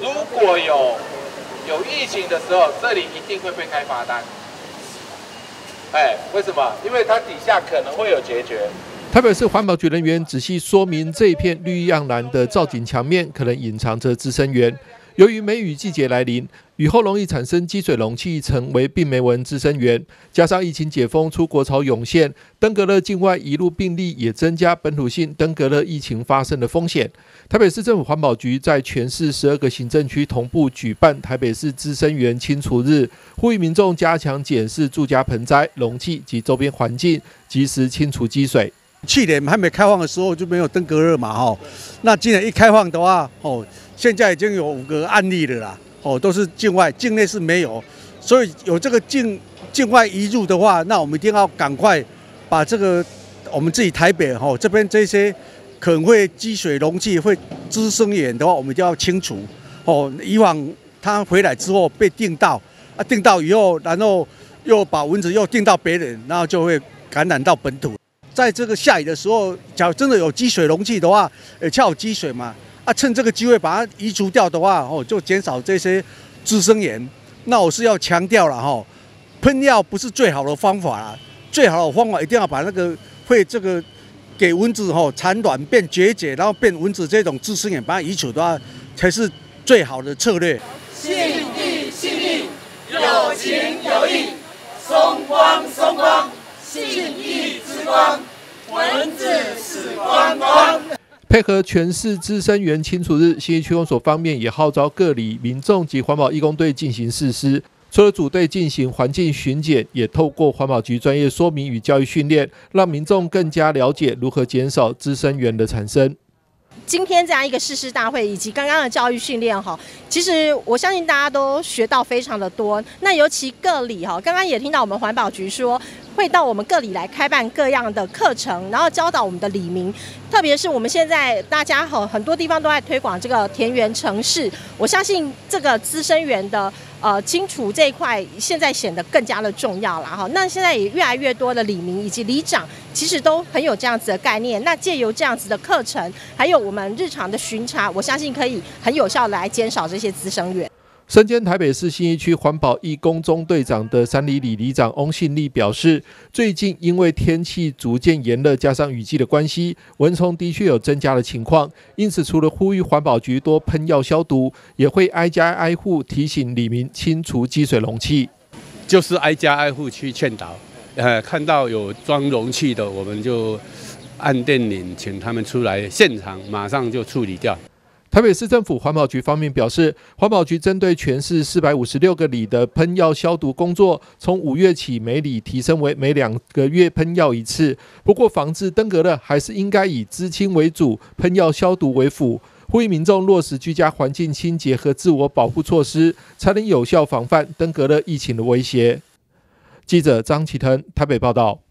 如果有有疫情的时候，这里一定会被开罚单。哎，为什么？因为它底下可能会有结决。台北市环保局人员仔细说明，这一片绿意盎然的造景墙面可能隐藏着滋生源。由于梅雨季节来临，雨后容易产生积水容器，成为病媒蚊滋生源。加上疫情解封、出国潮涌现，登革热境外移入病例也增加本土性登革热疫情发生的风险。台北市政府环保局在全市十二个行政区同步举办台北市滋生源清除日，呼吁民众加强检视住家盆栽、容器及周边环境，及时清除积水。去年还没开放的时候就没有登革热嘛，吼，那今年一开放的话，吼。现在已经有五个案例了啦，哦，都是境外，境内是没有，所以有这个境境外移入的话，那我们一定要赶快把这个我们自己台北哈这边这些可能会积水容器会滋生源的话，我们一定要清除哦。以往他回来之后被定到啊，定到以后，然后又把蚊子又定到别人，然后就会感染到本土。在这个下雨的时候，假如真的有积水容器的话，呃，恰好积水嘛。啊，趁这个机会把它移除掉的话，哦，就减少这些滋生源。那我是要强调了哈，喷药不是最好的方法啦，最好的方法一定要把那个会这个给蚊子哈产卵变结节，然后变蚊子这种滋生源把它移除的话，才是最好的策略。信义信义，有情有义，松光松光，信义光，配合全市资生源清除日，新义区公所方面也号召各里民众及环保义工队进行试施。除了组队进行环境巡检，也透过环保局专业说明与教育训练，让民众更加了解如何减少滋生源的产生。今天这样一个誓师大会，以及刚刚的教育训练哈，其实我相信大家都学到非常的多。那尤其各里哈，刚刚也听到我们环保局说。会到我们各里来开办各样的课程，然后教导我们的里民，特别是我们现在大家很很多地方都在推广这个田园城市，我相信这个资生源的呃清除这一块，现在显得更加的重要了哈。那现在也越来越多的里民以及里长，其实都很有这样子的概念。那借由这样子的课程，还有我们日常的巡查，我相信可以很有效来减少这些滋生源。身兼台北市信义区环保义工中队长的三里里里长翁信利表示，最近因为天气逐渐炎热，加上雨季的关系，蚊虫的确有增加的情况。因此，除了呼吁环保局多喷药消毒，也会挨家挨户提醒里民清除积水容器，就是挨家挨户去劝导。呃，看到有装容器的，我们就按电铃请他们出来现场，马上就处理掉。台北市政府环保局方面表示，环保局针对全市四百五十六个里的喷药消毒工作，从五月起每里提升为每两个月喷药一次。不过，防治登革热还是应该以知青为主，喷药消毒为辅。呼吁民众落实居家环境清洁和自我保护措施，才能有效防范登革热疫情的威胁。记者张启腾台北报道。